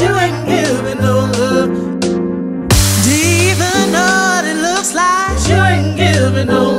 You ain't giving no love. Do you even know what it looks like? You ain't giving no